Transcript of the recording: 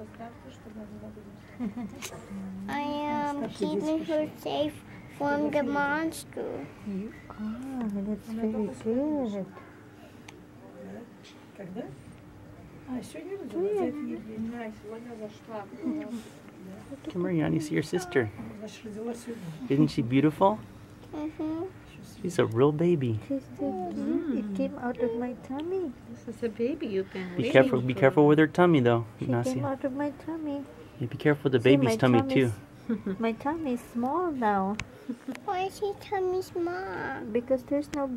I am keeping her safe from the monster. You are. That's very good. Когда? А, сегодня родилась? За это Евгения. Come here, Yanni, see your sister. Значит, родилась сегодня. Isn't she beautiful? Mm-hmm. She's a real baby. She's so cute. It came out of my tummy. This is a baby you've been Be waiting careful. Be careful with her tummy, though, She came Ignacia. out of my tummy. Yeah, be careful with the See, baby's my tummy too. My tummy is small now Why is he tummy small? because there's no